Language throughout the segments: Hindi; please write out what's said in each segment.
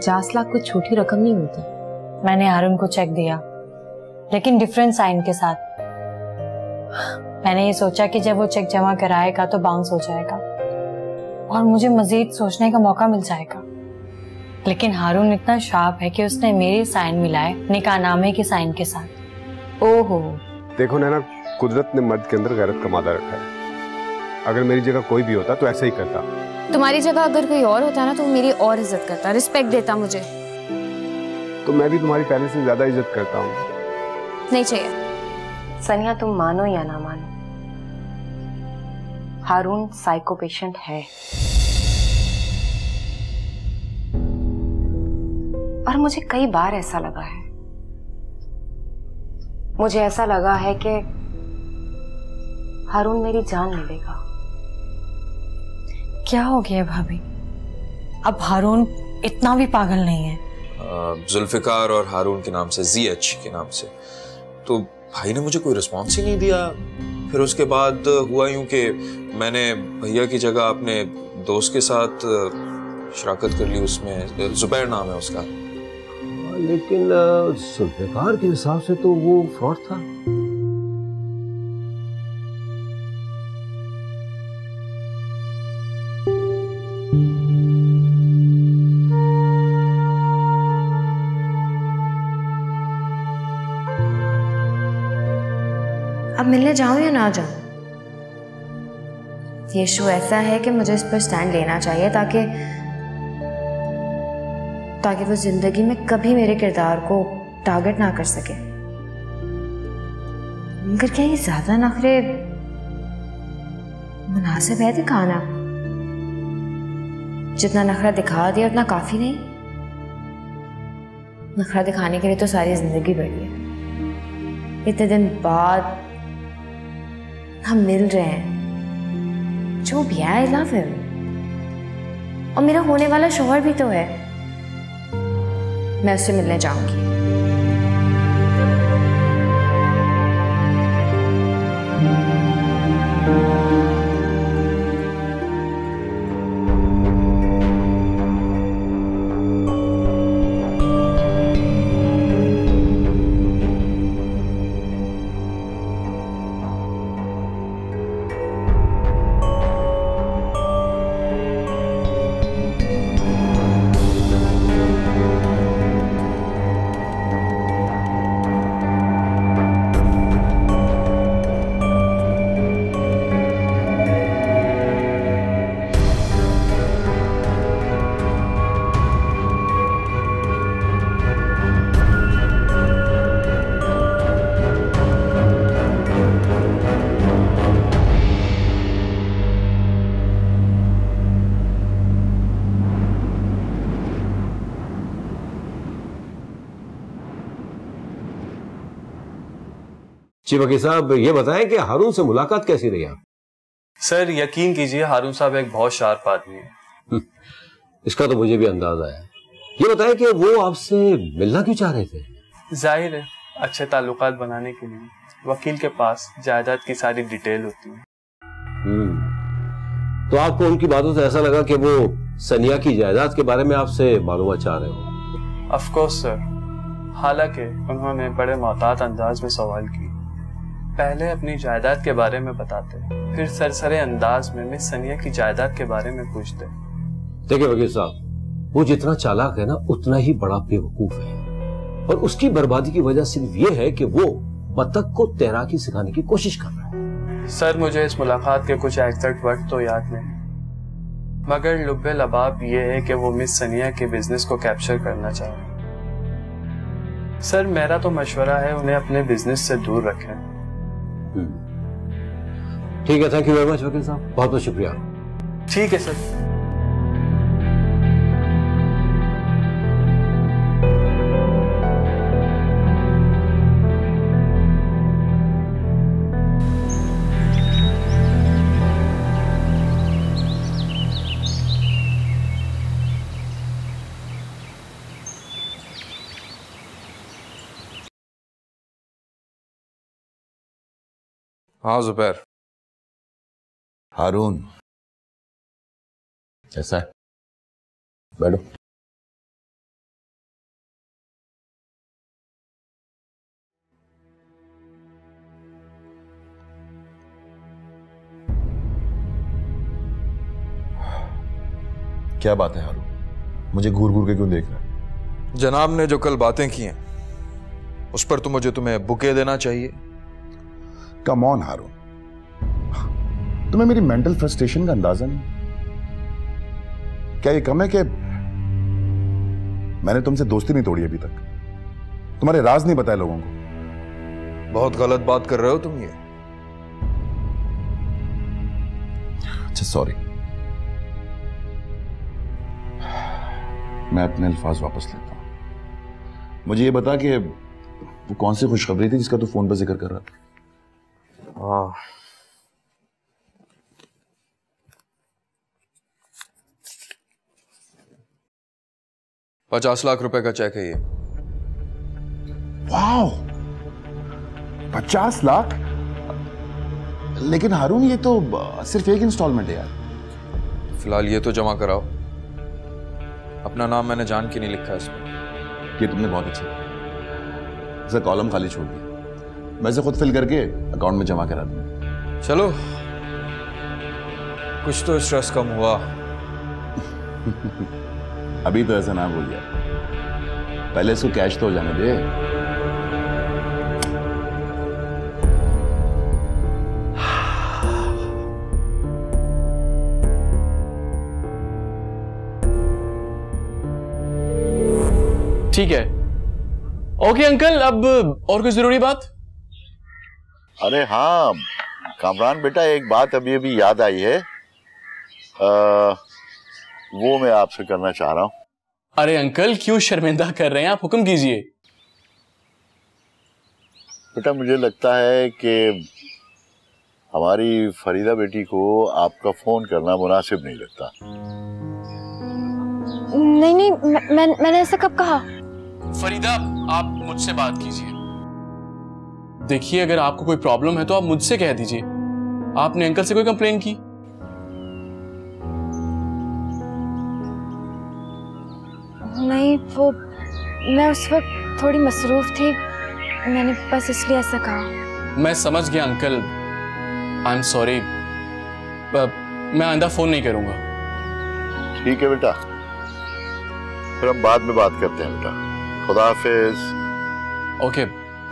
पचास लाख कोई छोटी रकम नहीं होती। मैंने हारून को चेक दिया, लेकिन डिफरेंट साइन के साथ। मैंने ये सोचा कि जब वो चेक जमा कराएगा तो बाउंस हो जाएगा, और मुझे मजीद सोचने का मौका मिल जाएगा। लेकिन हारून इतना शार्प है कि उसने मेरे साइन मिलाए निकाहनामे के साइन के साथ। ओहो। देखो नैना, कुदरत ने मर्द के अंदर गैरत का रखा है। अगर मेरी जगह कोई भी होता तो ऐसा ही करता। तुम्हारी जगह अगर कोई और होता ना तो मेरी और इज़्ज़त करता। रिस्पेक्ट देता मुझे। तो मैं भी तुम्हारी पहले से ज़्यादा इज़्ज़त करता हूँ। नहीं चाहिए। सनिया तुम मानो या ना मानो हारून साइको पेशेंट है। और मुझे कई बार ऐसा लगा है। मुझे ऐसा लगा है कि हारून मेरी जान ले लेगा क्या हो गया भाभी? अब हारून इतना भी पागल नहीं है। जुल्फिकार और हारून के नाम से जी एच के नाम से। तो भाई ने मुझे कोई रिस्पॉन्स ही नहीं दिया। फिर उसके बाद हुआ यूँ कि मैंने भैया की जगह अपने दोस्त के साथ शराकत कर ली उसमें। जुबैर नाम है उसका। लेकिन जुल्फिकार के हिसाब से तो वो फ्रॉड था। मिलने जाऊँ या ना जाऊँ? ये इशू ऐसा है कि मुझे इस पर स्टैंड लेना चाहिए ताकि ताकि वो ज़िंदगी में कभी मेरे किरदार को टारगेट ना कर सके। मगर क्या ये ज़्यादा नखरे मुनासिब है दिखाना जितना नखरा दिखा दिया, उतना काफ़ी नहीं। नखरा दिखाने के लिए तो सारी ज़िंदगी बढ़ी है। इतने दिन बाद हम मिल रहे हैं। जो भी आई लव हिम और मेरा होने वाला शोहर भी तो है। मैं उससे मिलने जाऊँगी। जी वकील साहब ये बताएँ कि हारून से मुलाकात कैसी रही आप? सर यकीन कीजिए हारून साहब एक बहुत शार्प आदमी है। इसका तो मुझे भी अंदाज़ा है। ये बताएँ कि वो आपसे मिलना क्यों चाह रहे थे? ज़ाहिर है अच्छे ताल्लुकात बनाने के लिए। वकील के पास जायदाद की सारी डिटेल होती है। हम्म। तो आपको उनकी बातों से ऐसा लगा कि वो सनिया की जायदाद के बारे में आपसे मालूम चाह रहे हो? ऑफ़ कोर्स सर हालाँकि उन्होंने बड़े मोहतात अंदाज में सवाल किए। पहले अपनी जायदाद के बारे में बताते फिर सरसरे अंदाज में मिस सनिया की जायदाद के बारे में पूछते देखिए वकील साहब वो जितना चालाक है ना उतना ही बड़ा बेवकूफ़ है। और उसकी बर्बादी की वजह सिर्फ़ ये है कि वो बतख को तैराकी सिखाने की कोशिश कर रहा है। सर मुझे इस मुलाकात के कुछ एग्जैक्ट वक्त तो याद नहीं। मगर लुब्बे लबाब ये है कि वो मिस सनिया के बिज़नेस को कैप्चर करना चाह रहे सर मेरा तो मशवरा है उन्हें अपने बिज़नेस से दूर रखें ठीक है थैंक यू वेरी मच वकील साहब। बहुत बहुत शुक्रिया। ठीक है सर। हाँ जुबैर हारून कैसा है बैठो क्या बात है हारू मुझे घूर घूर के क्यों देख रहा है? जनाब ने जो कल बातें की हैं उस पर तो मुझे तुम्हें बुके देना चाहिए। कम ऑन हारून तुम्हें मेरी मेंटल फ्रस्ट्रेशन का अंदाज़ा नहीं? क्या ये कम है कि मैंने तुमसे दोस्ती नहीं तोड़ी अभी तक? तुम्हारे राज नहीं बताए लोगों को। बहुत गलत बात कर रहे हो तुम ये। अच्छा सॉरी मैं अपने अल्फाज वापस लेता हूँ। मुझे ये बता कि वो कौन सी खुशखबरी थी जिसका तू तो फ़ोन पर ज़िक्र कर रहा था? हाँ। पचास लाख रुपए का चेक है ये। वाओ। पचास लाख? लेकिन हारून ये तो सिर्फ़ एक इंस्टॉलमेंट है यार। फ़िलहाल ये तो जमा कराओ। अपना नाम मैंने जान के नहीं लिखा इसमें। ये तुमने बहुत अच्छा इसे कॉलम खाली छोड़ दिया। मैं इसे खुद फिल करके अकाउंट में जमा करा दूँगा। चलो। कुछ तो स्ट्रेस कम हुआ। अभी तो ऐसा ना बोलिए। पहले इसको कैश तो हो जाने दे। ठीक है। ओके अंकल अब और कोई ज़रूरी बात? अरे हाँ कामरान बेटा एक बात अभी अभी याद आई है। आ, वो मैं आपसे करना चाह रहा हूँ। अरे अंकल क्यों शर्मिंदा कर रहे हैं? आप हुक्म कीजिए बेटा मुझे लगता है कि हमारी फरीदा बेटी को आपका फ़ोन करना मुनासिब नहीं लगता। नहीं नहीं मैं, मैं, मैंने ऐसा कब कहा? फरीदा आप मुझसे बात कीजिए। देखिए अगर आपको कोई प्रॉब्लम है तो आप मुझसे कह दीजिए। आपने अंकल से कोई कंप्लेन की? नहीं वो मैं उस वक्त थोड़ी मसरूफ थी। मैंने बस इसलिए ऐसा कहा। मैं समझ गया अंकल आई एम सॉरी मैं आइंदा फ़ोन नहीं करूँगा। ठीक है बेटा। फिर हम बाद में बात करते हैं बेटा। खुदा हाफिज। ओके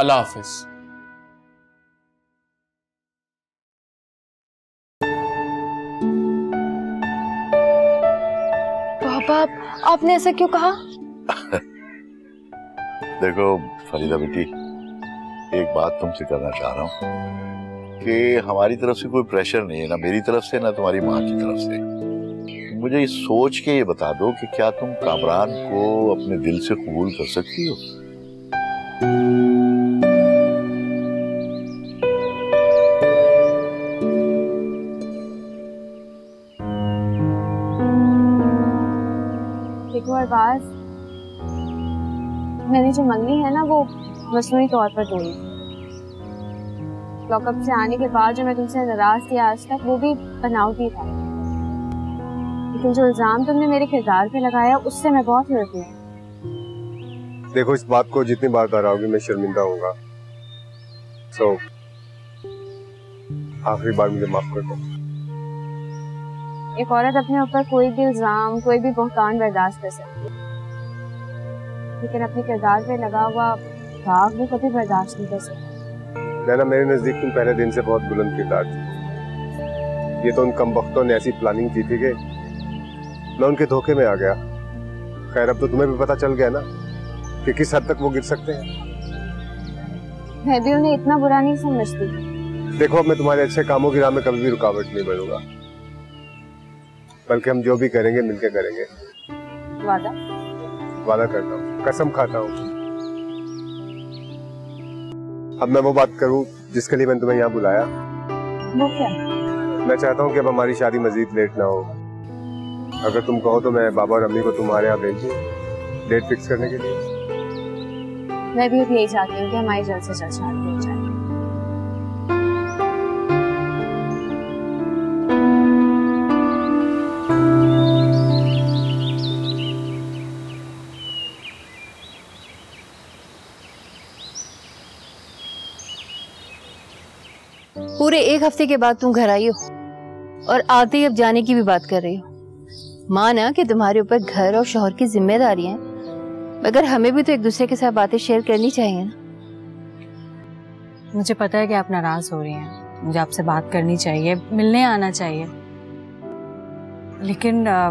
अल्लाह हाफिज। पापा, आपने ऐसा क्यों कहा? देखो, फरीदा बेटी, एक बात तुमसे करना चाह रहा हूँ कि हमारी तरफ़ से कोई प्रेशर नहीं है, ना मेरी तरफ़ से, ना तुम्हारी माँ की तरफ़ से। मुझे इस सोच के ये बता दो कि क्या तुम कामरान को अपने दिल से कबूल कर सकती हो? जो मंगनी है ना वो मसनूई तौर पर तोड़ी लॉकअप से आने के बाद जो मैं तुमसे नाराज़ थी आज तक वो भी बनावटी था। लेकिन जो इल्ज़ाम तुमने मेरे किरदार पे लगाया उससे मैं बहुत हर्ट हुई देखो इस बात को जितनी बार दोहराओगी मैं शर्मिंदा होऊँगा। सो so, आखिरी बार मुझे माफ़ कर दो। एक औरत अपने ऊपर कोई भी इल्ज़ाम कोई भी बहतान बर्दाश्त कर सकती है। लेकिन अपने किरदार पे लगा हुआ दाग वो कभी बर्दाश्त नहीं कर सकती। नैना मेरे नज़दीक तुम पहले दिन से बहुत बुलंद किरदार थी। ये तो उन कम वक्तों ने ऐसी प्लानिंग की थी कि मैं उनके धोखे में आ गया। खैर अब तो तुम्हें भी पता चल गया ना कि किस हद तक वो गिर सकते हैं। मैं भी उन्हें इतना बुरा नहीं समझती। देखो अब मैं तुम्हारे अच्छे कामों की राह में कभी भी रुकावट नहीं बनूँगा। बल्कि हम जो भी करेंगे मिलकर करेंगे। वादा? वादा करता हूँ कसम खाता हूँ। अब मैं वो बात करूँ जिसके लिए मैंने तुम्हें यहाँ बुलाया। वो क्या? मैं चाहता हूँ कि अब हमारी शादी मजीद लेट ना हो। अगर तुम कहो तो मैं बाबा और अम्मी को तुम्हारे यहाँ भेज दूँ डेट फिक्स करने के लिए। मैं भी यही चाहती हूँ कि हमारी जल्द से जल्द शादी हो जाए। पूरे एक हफ़्ते के बाद तुम घर आई हो। और आते ही अब जाने की भी बात कर रही हो। माना कि तुम्हारे ऊपर घर और शोहर की ज़िम्मेदारी है। मगर हमें भी तो एक दूसरे के साथ बातें शेयर करनी चाहिए ना। मुझे पता है कि आप नाराज़ हो रही हैं। मुझे आपसे बात करनी चाहिए मिलने आना चाहिए। लेकिन आ,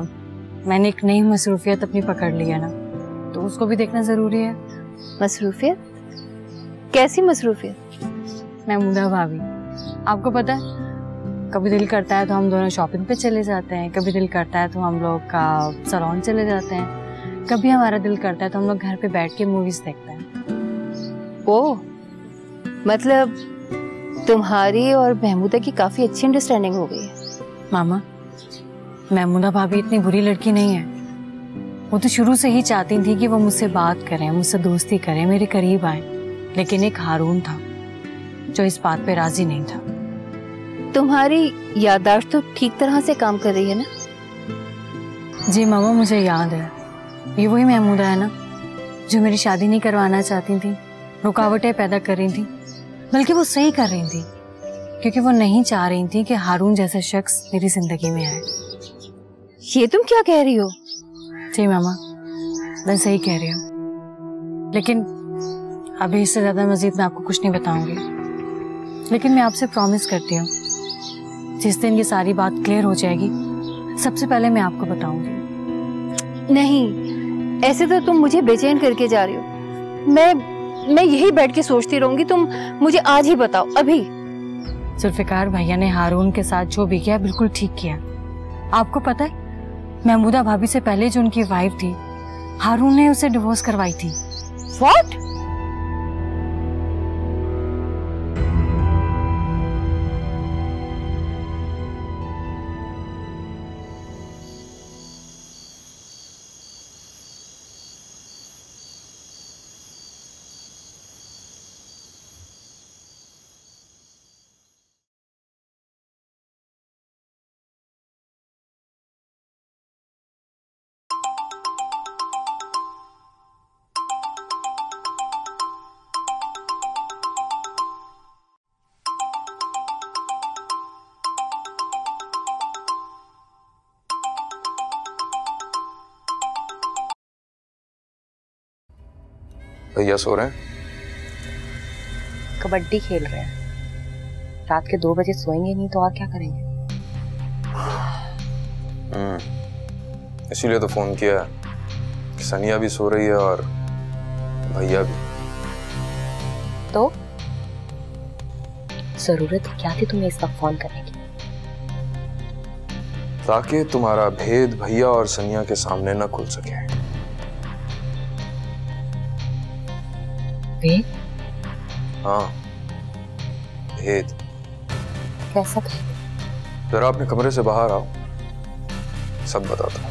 मैंने एक नई मसरूफियत अपनी पकड़ ली है ना। तो उसको भी देखना ज़रूरी है। मसरूफियत? कैसी मसरूफियत? महमूदा भाभी। आपको पता है कभी दिल करता है तो हम दोनों शॉपिंग पे चले जाते हैं कभी दिल करता है तो हम लोग का सलोन चले जाते हैं कभी हमारा दिल करता है तो हम लोग घर पे बैठ के मूवीज़ देखते हैं। ओ मतलब तुम्हारी और महमूदा की काफ़ी अच्छी अंडरस्टैंडिंग हो गई है। मामा महमूदा भाभी इतनी बुरी लड़की नहीं है। वो तो शुरू से ही चाहती थी कि वो मुझसे बात करें मुझसे दोस्ती करें मेरे करीब आए लेकिन एक हारून था। जो इस बात पे राज़ी नहीं था। तुम्हारी याददाश्त तो ठीक तरह से काम कर रही है ना? जी मामा मुझे याद है। ये वही महमूदा है ना जो मेरी शादी नहीं करवाना चाहती थी रुकावटें पैदा कर रही थी बल्कि वो सही कर रही थी क्योंकि वो नहीं चाह रही थी कि हारून जैसा शख्स मेरी ज़िंदगी में आए। ये तुम क्या कह रही हो? जी मामा मैं सही कह रही हूँ। लेकिन अभी इससे ज़्यादा मजीद मैं आपको कुछ नहीं बताऊँगी। लेकिन मैं आपसे प्रॉमिस करती हूँ जिस दिन ये सारी बात क्लियर हो जाएगी सबसे पहले मैं आपको बताऊँगी। नहीं ऐसे तो तुम मुझे बेचैन करके जा रही हो। मैं मैं यही बैठ के सोचती रहूँगी तुम मुझे आज ही बताओ अभी। जुल्फिकार भैया ने हारून के साथ जो भी किया बिल्कुल ठीक किया। आपको पता है महमूदा भाभी से पहले जो उनकी वाइफ थी हारून ने उसे डिवोर्स करवाई थी। व्हाट भैया सो रहे हैं। कबड्डी खेल रहे हैं। रात के दो बजे सोएँगे नहीं तो और क्या करेंगे? हम्म, इसीलिए तो फ़ोन किया कि सनिया भी सो रही है और भैया भी। तो? ज़रूरत क्या थी तुम्हें इस वक्त फ़ोन करने की? ताकि तुम्हारा भेद भैया और सनिया के सामने न खुल सके। भेद हाँ। भेद। कैसा? भेद जरा अपने कमरे से बाहर आओ। सब बताता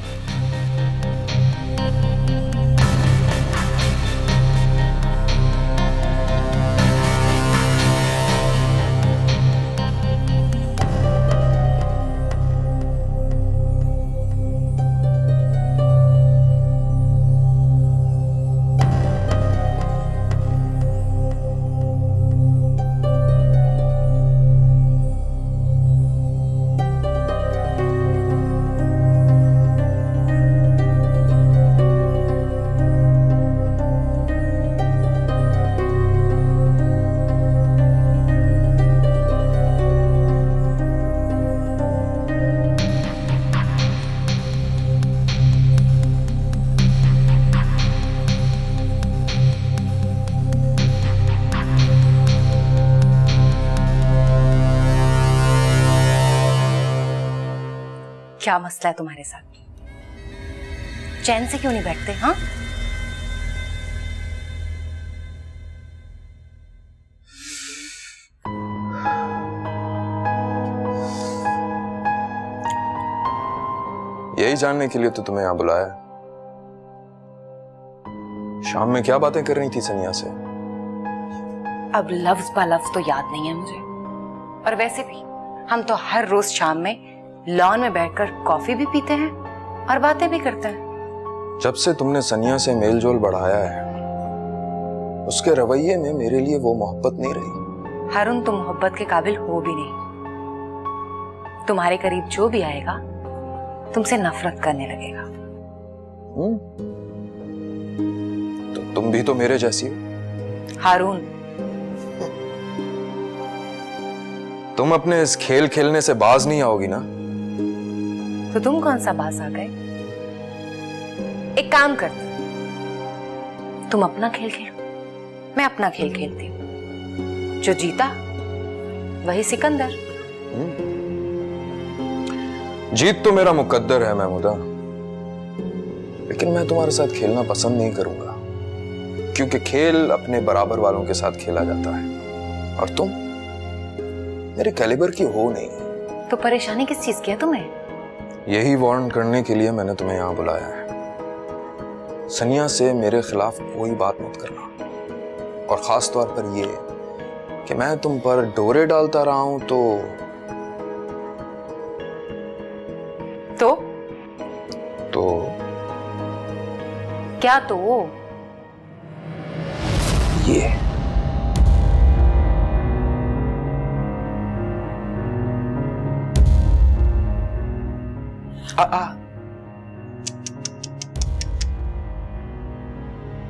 क्या मसला है तुम्हारे साथ। चैन से क्यों नहीं बैठते हाँ? यही जानने के लिए तो तुम्हें यहाँ बुलाया शाम में क्या बातें कर रही थी सनिया से? अब लफ्ज बा लफ्ज तो याद नहीं है मुझे। और वैसे भी हम तो हर रोज शाम में लॉन में बैठकर कॉफ़ी भी पीते हैं और बातें भी करते हैं। जब से तुमने सनिया से मेलजोल बढ़ाया है उसके रवैये में मेरे लिए वो मोहब्बत नहीं रही। हारून तुम मोहब्बत के काबिल हो भी नहीं। तुम्हारे करीब जो भी आएगा तुमसे नफरत करने लगेगा। हम्म? तो तुम भी तो मेरे जैसी हो। हारून। तुम अपने इस खेल खेलने से बाज नहीं आओगी ना? तो तुम कौन सा बास आ गए? एक काम करते तुम अपना खेल खेलो। मैं अपना खेल खेलती हूँ। जो जीता वही सिकंदर। जीत तो मेरा मुकद्दर है महमूदा। लेकिन मैं तुम्हारे साथ खेलना पसंद नहीं करूँगा। क्योंकि खेल अपने बराबर वालों के साथ खेला जाता है। और तुम मेरे कैलिबर की हो नहीं। तो परेशानी किस चीज़ की है तुम्हें? यही वार्न करने के लिए मैंने तुम्हें यहाँ बुलाया है। सनिया से मेरे खिलाफ कोई बात मत करना। और खास तौर पर यह कि मैं तुम पर डोरे डालता रहा हूँ तो तो? तो? क्या तो ये। आ।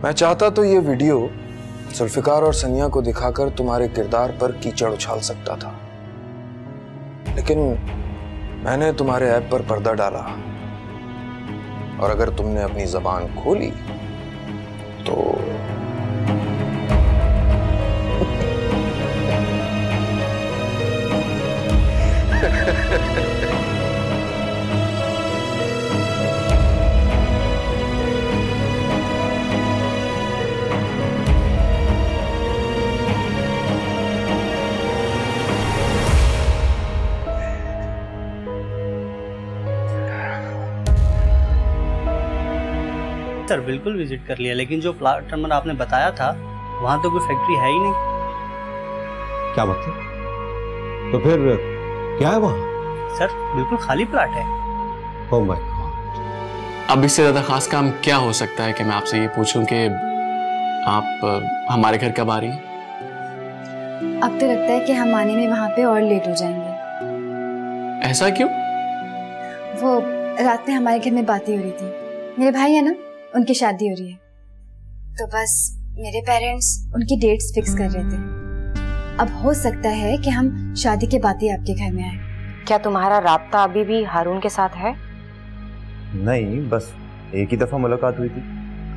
मैं चाहता तो ये वीडियो सुल्फिकार और सनिया को दिखाकर तुम्हारे किरदार पर कीचड़ उछाल सकता था लेकिन मैंने तुम्हारे ऐप पर पर्दा डाला और अगर तुमने अपनी जबान खोली सर बिल्कुल विज़िट कर लिया। लेकिन जो प्लाट नंबर आपने बताया था वहाँ तो कोई फैक्ट्री है ही नहीं। क्या मतलब तो फिर क्या है वहाँ? सर बिल्कुल खाली प्लाट है। ओ माय अब इससे ज़्यादा खास काम क्या हो सकता है कि मैं आपसे ये पूछूँ कि आप हमारे घर कब आ रही हैं? अब तो लगता है कि हम आने में वहाँ पे और लेट हो जाएँगे। ऐसा क्यों? वो रात में हमारे घर में बातें हो रही थी। मेरे भाई है ना? उनकी शादी हो रही है। तो बस मेरे पेरेंट्स उनकी डेट्स फिक्स कर रहे थे। अब हो सकता है कि हम शादी के बाद ही आपके घर में आए। क्या तुम्हारा राब्ता अभी भी हारून के साथ है? नहीं बस एक ही दफ़ा मुलाकात हुई थी।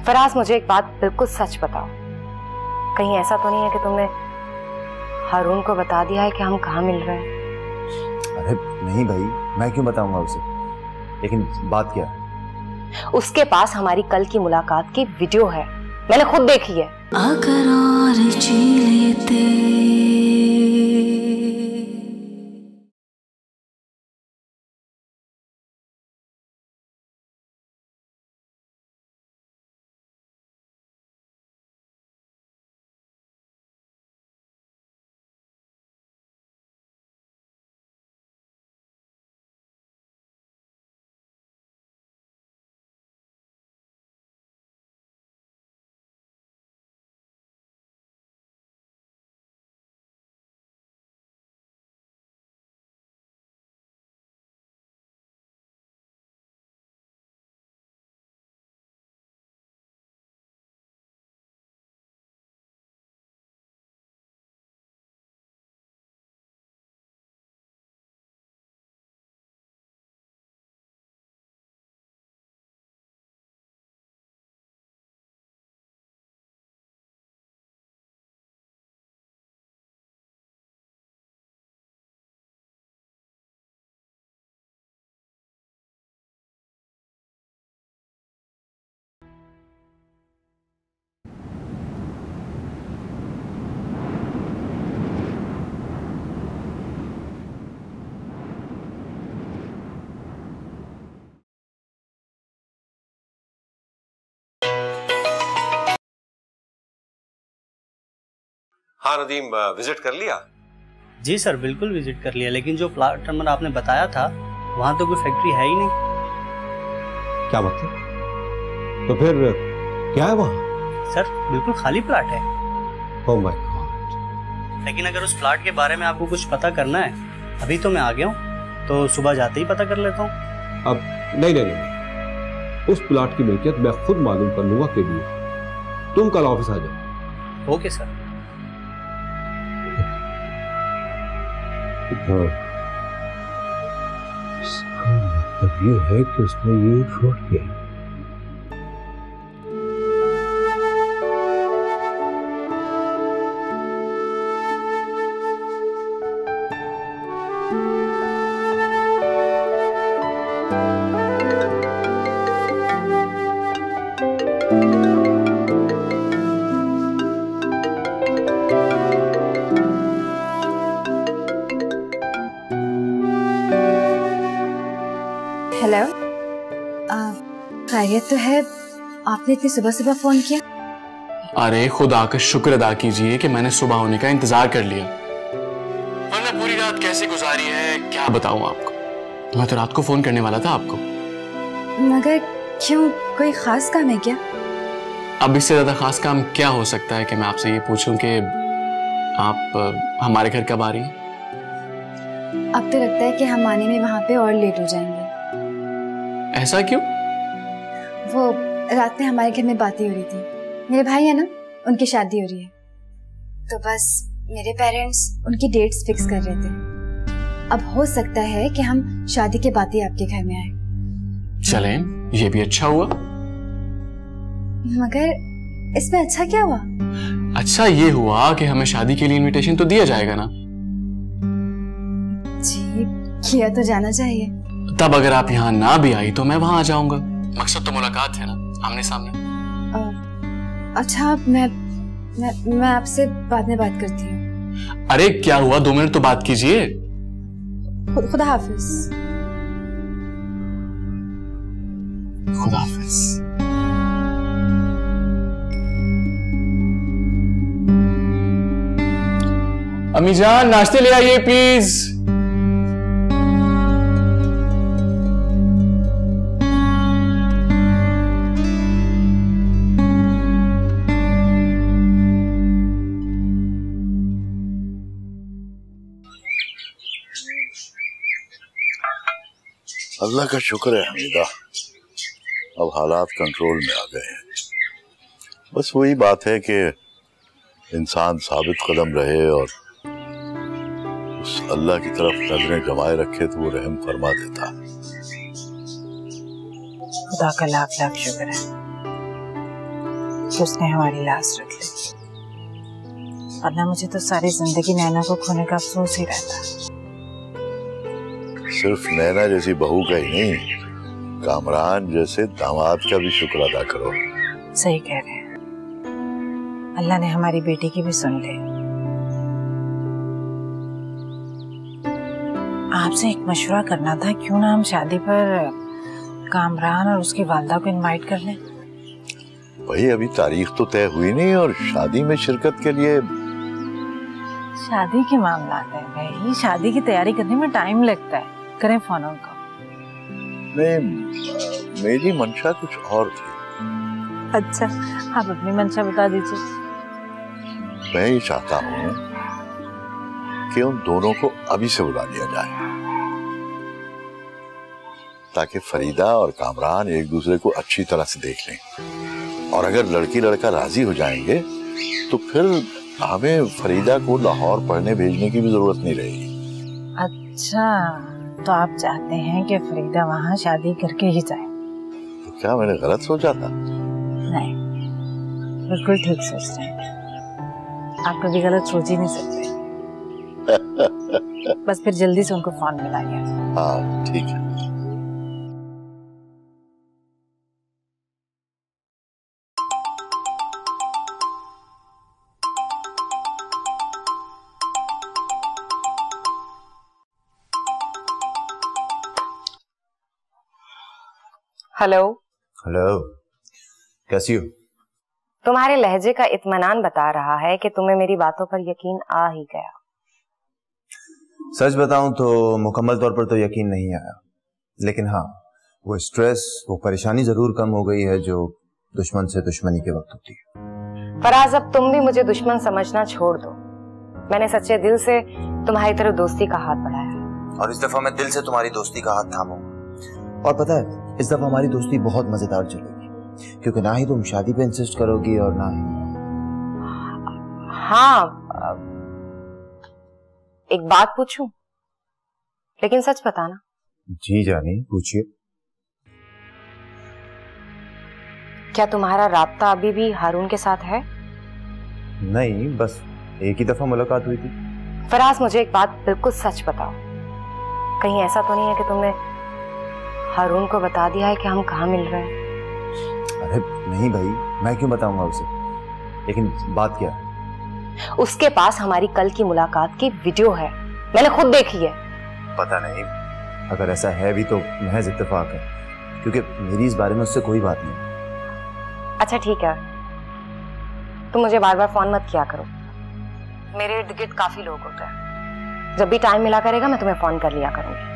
फराज मुझे एक बात बिल्कुल सच बताओ। कहीं ऐसा तो नहीं है कि तुमने हारून को बता दिया है कि हम कहाँ मिल रहे हैं? अरे नहीं भाई मैं क्यों बताऊँगा उसे? लेकिन बात क्या है? उसके पास हमारी कल की मुलाकात की वीडियो है। मैंने खुद देखी है। अगर और हाँ नदीम विज़िट कर लिया? जी सर बिल्कुल विज़िट कर लिया। लेकिन जो प्लाट नंबर आपने बताया था वहाँ तो कोई फैक्ट्री है ही नहीं। क्या मतलब तो फिर क्या है वहाँ? सर बिल्कुल खाली प्लाट है। ओ माय लेकिन अगर उस प्लाट के बारे में आपको कुछ पता करना है अभी तो मैं आ गया हूँ तो सुबह जाते ही पता कर लेता हूँ। अब नहीं नहीं नहीं। उस प्लाट की मिल्कियत मैं खुद मालूम कर लूँगा के लिए तुम कल ऑफ़िस आ जाओ। ओके सर हाँ। इसका मतलब ये है कि उसने ये छोड़ किया तो है आपने इतनी सुबह सुबह फ़ोन किया? अरे खुदा का शुक्र अदा कीजिए कि मैंने सुबह होने का इंतज़ार कर लिया। वरना पूरी रात कैसे गुजारी है क्या बताऊँ आपको? मैं तो रात को फ़ोन करने वाला था आपको। मगर क्यों कोई खास काम है क्या? अब इससे ज़्यादा खास काम क्या हो सकता है कि मैं आपसे ये पूछूँ कि आप हमारे घर कब आ रही हैं? अब तो लगता है कि हम आने में वहाँ पे और लेट हो जाएँगे। ऐसा क्यों? रात में हमारे घर में बातें हो रही थी। मेरे भाई है ना उनकी शादी हो रही है। तो बस मेरे पेरेंट्स उनकी डेट्स फिक्स कर रहे थे। अब हो सकता है कि हम शादी के बाद ही आपके घर में आए। चलें ये भी अच्छा हुआ। मगर इसमें अच्छा क्या हुआ? अच्छा ये हुआ कि हमें शादी के लिए इनविटेशन तो दिया जाएगा ना। जी किया तो जाना चाहिए। तब अगर आप यहाँ ना भी आई तो मैं वहाँ आ जाऊँगा। मकसद तो मुलाकात है ना। आमने सामने। अ, अच्छा मैं मैं मैं आपसे बाद में बात करती हूँ। अरे क्या हुआ? दो मिनट तो बात कीजिए। खु- खुदा हाफिज। खुदा हाफिज। अम्मी जान नाश्ते ले आइए प्लीज़ अल्लाह का शुक्र है, हमीदा। अब हालात कंट्रोल में आ गए हैं। बस वही बात है कि इंसान साबित कदम रहे और उस अल्लाह की तरफ़ नज़रें जमाए रखे तो वो रहम फरमा देता। खुदा का लाख लाख शुक्र है। उसने हमारी लाश रख ली। वरना मुझे तो सारी ज़िंदगी नैना को खोने का अफसोस ही रहता। सिर्फ़ नैना जैसी बहू का ही नहीं कामरान जैसे दामाद का भी शुक्र अदा करो। सही कह रहे हैं। अल्लाह ने हमारी बेटी की भी सुन ली। आपसे एक मशवरा करना था क्यों ना हम शादी पर कामरान और उसकी वालदा को इनवाइट कर लें? भाई अभी तारीख तो तय हुई नहीं और शादी में शिरकत के लिए शादी के मामला है भाई शादी की तैयारी करने में टाइम लगता है। करें फ़ोन उनका नहीं मेरी मंशा कुछ और थी। अच्छा आप अपनी मंशा बता दीजिए। मैं ये चाहता हूँ कि उन दोनों को अभी से बुला लिया जाए ताकि फरीदा और कामरान एक दूसरे को अच्छी तरह से देख लें। और अगर लड़की लड़का राज़ी हो जाएँगे तो फिर हमें फरीदा को लाहौर पढ़ने भेजने की भी ज़रूरत नहीं रहेगी। अच्छा। तो आप चाहते हैं कि फरीदा वहाँ शादी करके ही जाए? तो क्या मैंने गलत सोचा था? नहीं बिल्कुल ठीक सोच रहे हैं। आप कभी गलत सोच ही नहीं सकते। बस फिर जल्दी से उनको फ़ोन मिलाइए हाँ ठीक है। हेलो हेलो कैसी हो तुम्हारे लहजे का इत्मीनान बता रहा है कि तुम्हें मेरी बातों पर यकीन आ ही गया। सच बताऊँ तो मुकम्मल तौर पर तो यकीन नहीं आया। लेकिन हाँ वो स्ट्रेस वो परेशानी ज़रूर कम हो गई है जो दुश्मन से दुश्मनी के वक्त होती है। फराज अब तुम भी मुझे दुश्मन समझना छोड़ दो। मैंने सच्चे दिल से तुम्हारी तरफ़ दोस्ती का हाथ बढ़ाया। और इस दफ़ा मैं दिल से तुम्हारी दोस्ती का हाथ थामूँगा। और पता है इस दफ़ा हमारी दोस्ती बहुत मज़ेदार चलेगी क्योंकि ना ही तुम शादी पे इंसिस्ट करोगी और ना ही हाँ एक बात पूछूँ? लेकिन सच बताना। जी जानी पूछिए। क्या तुम्हारा राब्ता अभी भी हारून के साथ है? नहीं बस एक ही दफ़ा मुलाकात हुई थी। फराज मुझे एक बात बिल्कुल सच बताओ। कहीं ऐसा तो नहीं है कि तुमने हारून को बता दिया है कि हम कहाँ मिल रहे हैं। अरे नहीं भाई मैं क्यों बताऊँगा उसे? लेकिन बात क्या है? उसके पास हमारी कल की मुलाकात की वीडियो है। मैंने खुद देखी है। पता नहीं अगर ऐसा है भी तो महज इत्तेफाक है क्योंकि मेरी इस बारे में उससे कोई बात नहीं। अच्छा ठीक है। तुम मुझे बार बार फ़ोन मत किया करो। मेरे इर्द गिर्द काफ़ी लोग होते हैं। जब भी टाइम मिला करेगा मैं तुम्हें फ़ोन कर लिया करूँगी।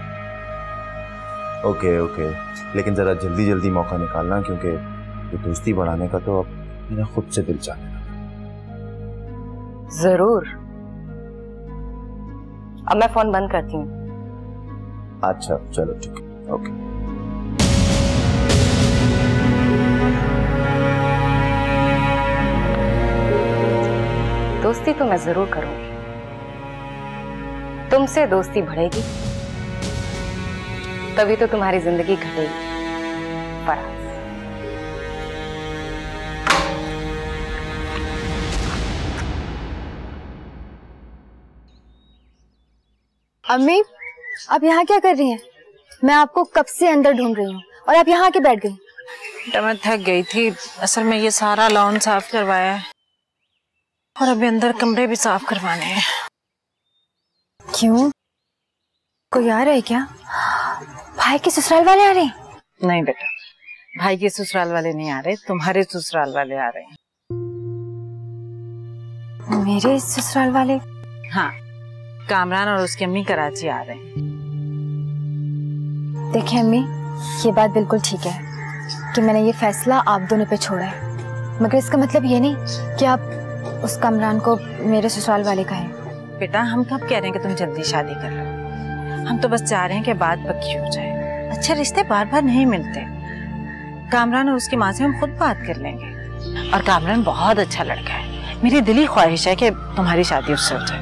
Okay okay. लेकिन जरा जल्दी जल्दी मौका निकालना क्योंकि ये दोस्ती बढ़ाने का तो अब मेरा खुद से दिल चाहने लगा। ज़रूर। अब मैं फ़ोन बंद करती हूँ। अच्छा चलो ठीक है। ओके। दोस्ती तो मैं ज़रूर करूँगी। तुमसे दोस्ती बढ़ेगी। तभी तो तुम्हारी ज़िंदगी घटेगी। फराज। अम्मी आप यहाँ क्या कर रही हैं? मैं आपको कब से अंदर ढूंढ रही हूँ और आप यहाँ आके बैठ गई। बेटा मैं थक गई थी। असल में ये सारा लॉन साफ़ करवाया है और अभी अंदर कमरे भी साफ़ करवाने हैं। क्यों? कोई आ रहा है क्या? भाई के ससुराल वाले आ रहे हैं? नहीं बेटा भाई के ससुराल वाले नहीं आ रहे तुम्हारे ससुराल वाले आ रहे हैं। मेरे ससुराल वाले? हाँ कामरान और उसकी अम्मी कराची आ रहे हैं। देखिए अम्मी ये बात बिल्कुल ठीक है कि मैंने ये फैसला आप दोनों पे छोड़ा है। मगर इसका मतलब ये नहीं कि आप उस कमरान को मेरे ससुराल वाले कहें। बेटा हम कब कह रहे हैं कि तुम जल्दी शादी कर लो? हम तो बस चाह रहे हैं कि बात पक्की हो जाए। अच्छे रिश्ते बार बार नहीं मिलते। कामरान और उसकी माँ से हम खुद बात कर लेंगे। और कामरान बहुत अच्छा लड़का है। मेरी दिली ख्वाहिश है कि तुम्हारी शादी उससे हो जाए।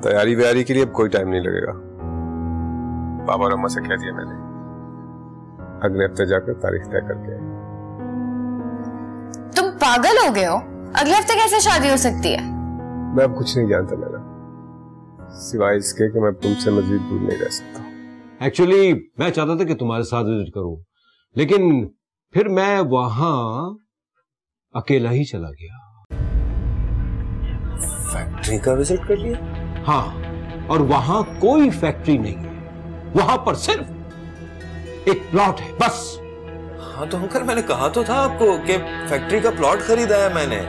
तैयारी व्यारी के लिए अब कोई टाइम नहीं लगेगा। बाबा और अम्मा से कह दिया मैंने। अगले हफ़्ते जाकर तारीख तय करके तुम पागल हो गए हो। अगले हफ़्ते कैसे शादी हो सकती है? मैं अब कुछ नहीं जानता मैडम। सिवाय इसके कि मैं तुमसे मजीद दूर नहीं रह सकता। एक्चुअली मैं चाहता था कि तुम्हारे साथ विज़िट करूँ लेकिन फिर मैं वहाँ अकेला ही चला गया। फैक्ट्री का विज़िट कर लिया? हाँ और वहाँ कोई फैक्ट्री नहीं है। वहाँ पर सिर्फ़ एक प्लॉट है बस। हाँ तो अंकल मैंने कहा तो था आपको कि फैक्ट्री का प्लॉट खरीदा है मैंने।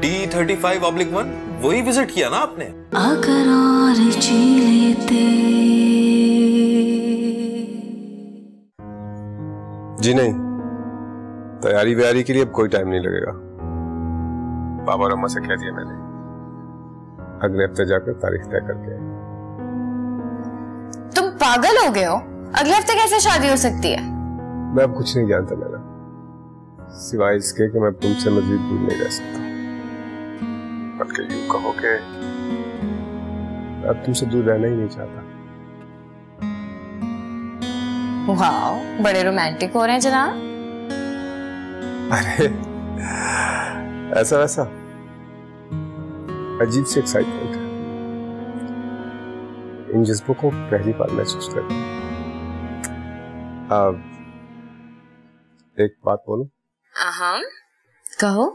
D thirty five oblique one वही विज़िट किया ना आपने? अगर और जी लेते जी नहीं तैयारी व्यारी के लिए अब कोई टाइम नहीं लगेगा। पापा और अम्मा से कह दिया मैंने। अगले हफ़्ते जाकर तारीख तय करके। तुम पागल हो गए हो। अगले हफ़्ते कैसे शादी हो सकती है? मैं अब कुछ नहीं जानता मैडम। सिवाय इसके कि मैं तुमसे मजीद दूर नहीं रह सकता। बल्कि यूँ कहो कि अब तुमसे दूर रहना ही नहीं चाहता। वाह बड़े रोमांटिक हो रहे हैं जनाब। अरे ऐसा वैसा। अजीब सी एक्साइटमेंट है। इन जज्बों को पहली बार महसूस कर अब एक बात बोलूँ? हाँ कहो।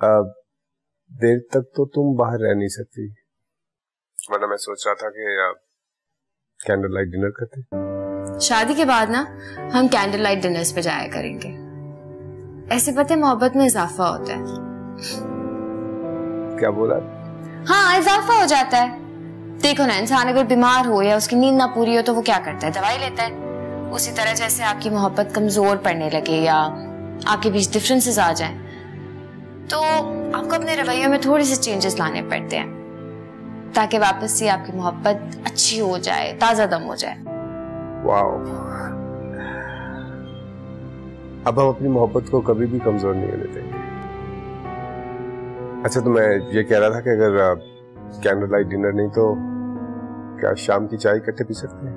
अब देर तक तो तुम बाहर रह नहीं सकती। वरना मैं सोच रहा था कि कैंडल लाइट डिनर करते। शादी के बाद ना हम कैंडल लाइट डिनर्स पे जाया करेंगे। ऐसे पते मोहब्बत में इजाफा होता है। क्या बोला? हाँ इजाफा हो जाता है। देखो ना इंसान अगर बीमार हो या उसकी नींद ना पूरी हो तो वो क्या करता है? दवाई लेता है। उसी तरह जैसे आपकी मोहब्बत कमज़ोर पड़ने लगे या आपके बीच डिफरेंसेस आ जाए तो आपको अपने रवैये में थोड़े से चेंजेस लाने पड़ते हैं ताकि वापस से आपकी मोहब्बत अच्छी हो जाए ताज़ा दम हो जाए। अब हम अपनी मोहब्बत को कभी भी कमज़ोर नहीं होने देंगे। अच्छा तो मैं ये कह रहा था कि अगर कैंडल लाइट डिनर नहीं तो क्या शाम की चाय इकट्ठे पी सकते हैं?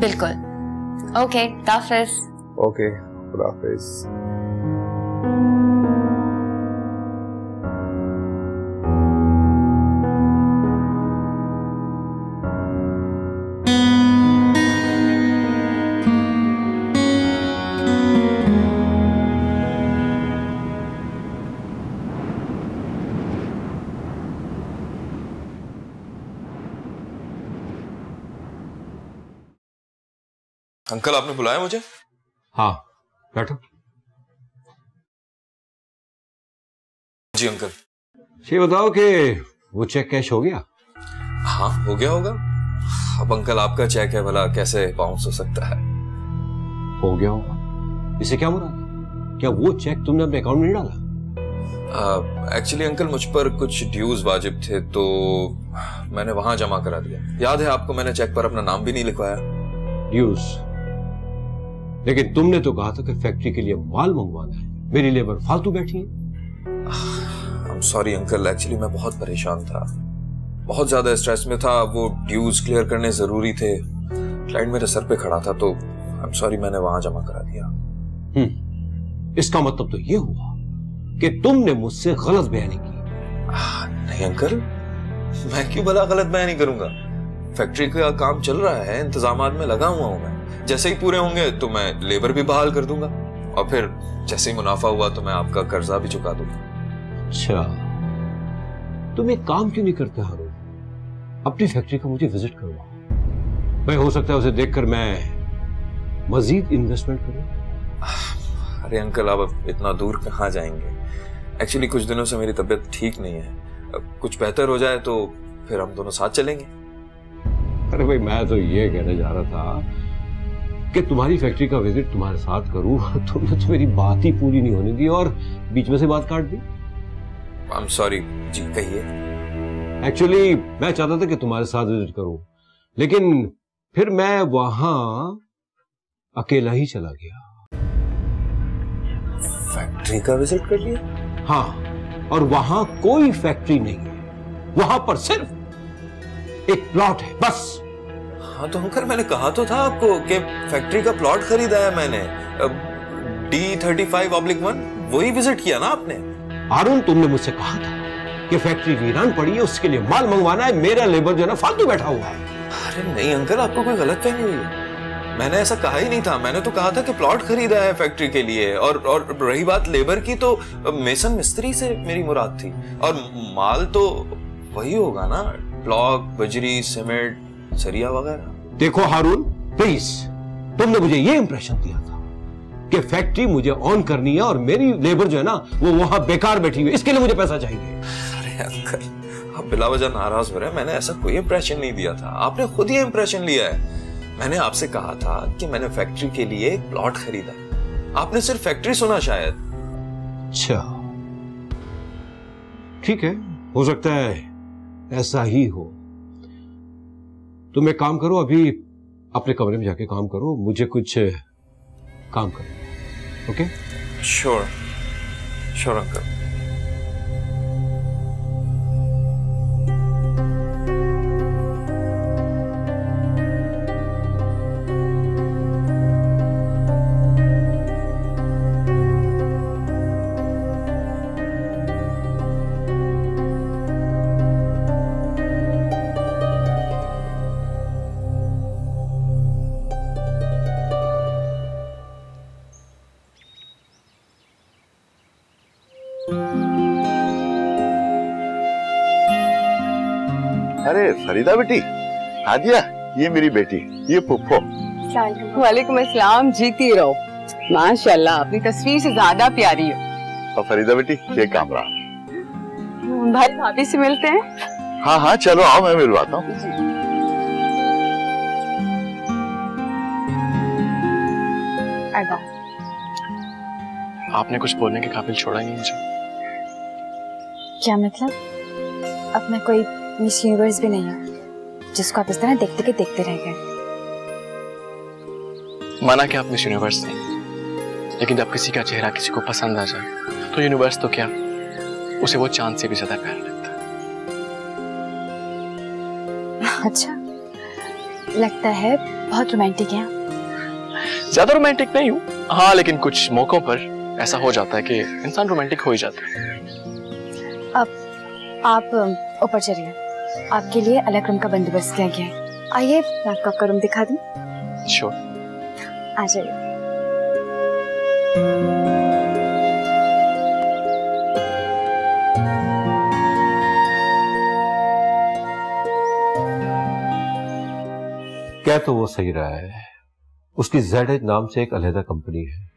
बिल्कुल। ओके ओके खुदा हाफिज। आपने बुलाया मुझे? हाँ बैठो। जी अंकल। ये बताओ कि वो चेक कैश हो गया? हाँ हो गया होगा। अब अंकल आपका चेक है भला कैसे बाउंस हो सकता है? हो गया होगा। इसे क्या है क्या वो चेक तुमने अपने अकाउंट में डाला? एक्चुअली अंकल मुझ पर कुछ ड्यूज वाजिब थे तो मैंने वहाँ जमा करा दिया। याद है आपको मैंने चेक पर अपना नाम भी नहीं लिखवाया? ड्यूज लेकिन तुमने तो कहा था कि फैक्ट्री के लिए माल मंगवाना है। मेरी लेबर फालतू बैठी है। सॉरी अंकल एक्चुअली मैं बहुत परेशान था। बहुत ज़्यादा स्ट्रेस में था। वो ड्यूज क्लियर करने ज़रूरी थे। क्लाइंट मेरे सर पे खड़ा था तो आई एम सॉरी मैंने वहाँ जमा करा दिया। हम्म। इसका मतलब तो ये हुआ कि तुमने मुझसे गलत बयानी की। नहीं अंकल मैं क्यों भला गलत बयानी करूँगा? फैक्ट्री का काम चल रहा है। इंतज़ाम में लगा हुआ हूँ मैं। जैसे ही पूरे होंगे तो मैं लेबर भी बहाल कर दूँगा। और फिर जैसे ही मुनाफा हुआ तो मैं आपका कर्जा भी चुका दूँगा। अच्छा। तुम एक काम क्यों नहीं करते हारून? अपनी फैक्ट्री का मुझे विज़िट करवाओ। भाई हो सकता है उसे देखकर मैं मजीद इन्वेस्टमेंट करूँ। अरे अंकल आप इतना दूर कहाँ जाएँगे? एक्चुअली कुछ दिनों से मेरी तबीयत ठीक नहीं है। कुछ बेहतर हो जाए तो फिर हम दोनों साथ चलेंगे। अरे भाई मैं तो ये कहने जा रहा था कि तुम्हारी फैक्ट्री का विज़िट तुम्हारे साथ करूँ तुमने तो मेरी बात ही पूरी नहीं होने दी और बीच में से बात काट दी। आई एम सॉरी जी कहिए। एक्चुअली मैं चाहता था कि तुम्हारे साथ विज़िट करूँ लेकिन फिर मैं वहाँ अकेला ही चला गया। फैक्ट्री का विज़िट कर लिया? हाँ और वहाँ कोई फैक्ट्री नहीं है। वहाँ पर सिर्फ़ एक प्लॉट है बस। हाँ तो अंकल मैंने कहा तो था आपको कि फैक्ट्री का प्लॉट खरीदा है मैंने। D thirty five oblique one वही विज़िट किया ना आपने? अरुण तुमने मुझसे कहा था कि फैक्ट्री वीरान पड़ी है उसके लिए माल मंगवाना है मेरा लेबर जो है ना फालतू बैठा हुआ है। अरे नहीं अंकल आपको कोई गलत फहमी हुई? है मैंने ऐसा कहा ही नहीं था। मैंने तो कहा था कि प्लॉट खरीदा है फैक्ट्री के लिए। और और रही बात लेबर की तो मेसन मिस्त्री से मेरी मुराद थी। और माल तो वही होगा ना। ब्लॉक बजरी सीमेंट सरिया वगैरह। देखो हारून प्लीज़ तुमने मुझे ये इंप्रेशन दिया था कि फैक्ट्री मुझे ऑन करनी है और मेरी लेबर जो है ना वो वहाँ बेकार बैठी हुई इसके लिए मुझे पैसा चाहिए। अरे अंकल आप बिला वजह नाराज़ हो रहे हैं। मैंने ऐसा कोई इंप्रेशन नहीं दिया था। आपने खुद ही इंप्रेशन लिया है। मैंने आपसे कहा था कि मैंने फैक्ट्री के लिए एक प्लॉट खरीदा। आपने सिर्फ़ फैक्ट्री सुना शायद। अच्छा। ठीक है हो सकता है ऐसा ही हो। तुम एक काम करो, अभी अपने कमरे में जाके काम करो, मुझे कुछ काम करो okay? Sure sure uncle Farida बेटी? हाजिया ये मेरी बेटी ये पुप्पो वालेकुम अस्सलाम जीती रहो। माशाल्लाह अपनी तस्वीर से ज़्यादा प्यारी हो। और फरीदा बेटी ये कामरा भाई भाभी से मिलते हैं? हाँ हाँ चलो आओ मैं मिलवाता हूँ। आपने कुछ बोलने के काबिल छोड़ा ही नहीं मुझे। क्या मतलब? अब मैं कोई मिस यूनिवर्स भी नहीं है। जिसको आप इस तरह देखते के देखते रह गए। माना कि आप मिस यूनिवर्स नहीं लेकिन जब किसी का चेहरा किसी को पसंद आ जाए तो यूनिवर्स तो क्या? उसे वो चाँद से भी ज़्यादा प्यार लगता अच्छा लगता है बहुत रोमांटिक है है ज़्यादा रोमांटिक नहीं हूँ। हाँ लेकिन कुछ मौकों पर ऐसा हो जाता है कि इंसान रोमांटिक हो ही जाता है। अब आप ऊपर चलिए। आपके लिए अलग रूम का बंदोबस्त किया गया है। आइए मैं आपको आपका रूम दिखा दूँ। श्योर आ जाइए। क्या तो वो सही रहा है? उसकी जेड नाम से एक अलहदा कंपनी है।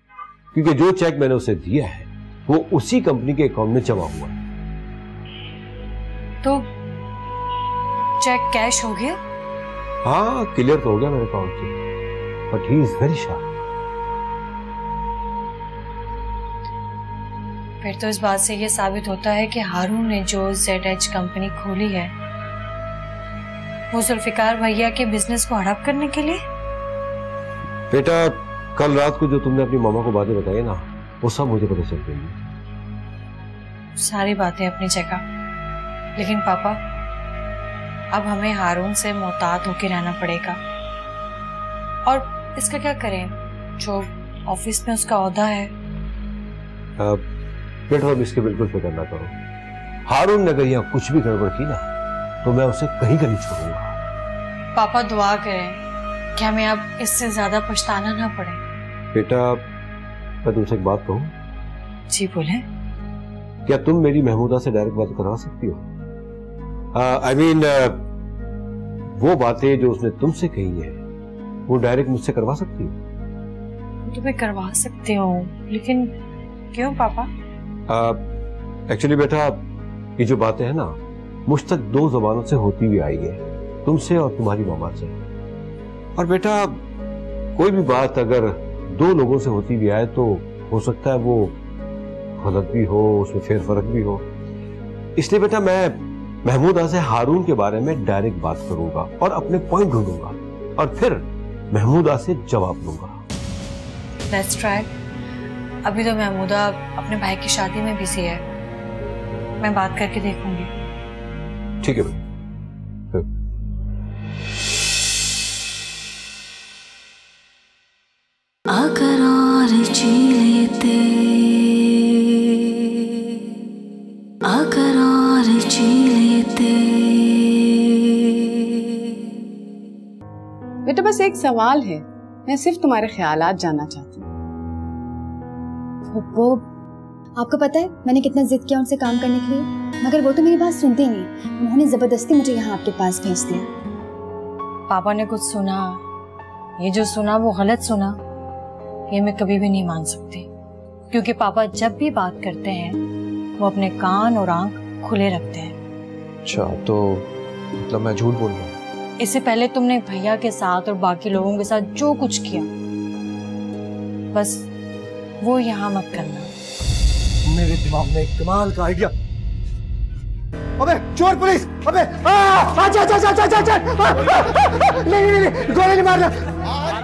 क्योंकि जो चेक मैंने उसे दिया है वो उसी कंपनी के अकाउंट में जमा हुआ है। तो चेक कैश हो गया? हाँ क्लियर तो हो गया मेरे अकाउंट से। But he is very sharp फिर तो इस बात से ये साबित होता है कि हारून ने जो जेड एच कंपनी खोली है वो जुल्फिकार भैया के बिज़नेस को हड़प करने के लिए? बेटा कल रात को जो तुमने अपनी मामा को बातें बताई ना वो सब मुझे पता चल गई। सारी बातें अपनी जगह। लेकिन पापा अब हमें हारून से मोहतात होकर रहना पड़ेगा। और इसका क्या करें? जो ऑफ़िस में उसका औहदा है। अब बेटा अब इसके बिल्कुल फ़िक्र ना करो। हारून ने अगर यहाँ कुछ भी गड़बड़ की ना तो मैं उसे कहीं का नहीं छोड़ूँगा पापा दुआ करें कि हमें अब इससे ज़्यादा पछताना ना पड़े। बेटा मैं तुमसे एक बात कहूँ। जी बोले। क्या तुम मेरी महमूदा से डायरेक्ट बात करा सकती हो? आई मीन वो बातें जो उसने तुमसे कही है वो डायरेक्ट मुझसे करवा सकती हो? तो मैं करवा सकती हूँ लेकिन क्यों पापा? एक्चुअली बेटा ये जो बातें हैं ना मुझ तक दो जबानों से होती हुई आई है तुमसे और तुम्हारी मामा से। और बेटा कोई भी बात अगर दो लोगों से होती भी आए तो हो सकता है वो गलत भी हो उसमें फेर फ़र्क भी हो। इसलिए बेटा मैं महमूदा से हारून के बारे में डायरेक्ट बात करूँगा और अपने पॉइंट ढूंढूँगा और फिर महमूदा से जवाब दूँगा अभी तो महमूदा अपने भाई की शादी में बिज़ी है। मैं बात करके देखूँगी। ठीक है एक सवाल है। मैं सिर्फ़ तुम्हारे ख्याल जानना चाहती हूँ। वो आपको पता है मैंने कितना जिद किया उनसे काम करने के लिए? मगर वो तो मेरी बात सुनते नहीं। उन्होंने ज़बरदस्ती मुझे यहाँ आपके पास भेज दिया। पापा ने कुछ सुना। ये जो सुना वो गलत सुना। ये मैं कभी भी नहीं मान सकती। क्योंकि पापा जब भी बात करते हैं वो अपने कान और आँख खुले रखते हैं। अच्छा तो मतलब मैं झूठ बोल रहा हूँ? इससे पहले तुमने भैया के साथ और बाकी लोगों के साथ जो कुछ किया बस वो यहाँ मत करना। मेरे दिमाग में एक कमाल का आइडिया अबे चोर पुलिस! अबे आ आ, आ, आ, आ, आ, आ, आ, नहीं नहीं गोली नहीं मारना।